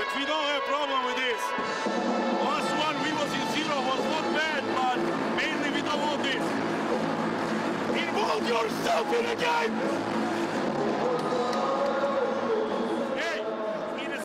but we don't have a problem with this. Last one, we was in zero, was not bad, but mainly we don't want this. Involve yourself in the game!